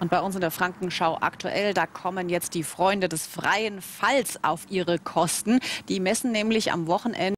Und bei uns in der Frankenschau aktuell, da kommen jetzt die Freunde des freien Falls auf ihre Kosten. Die messen nämlich am Wochenende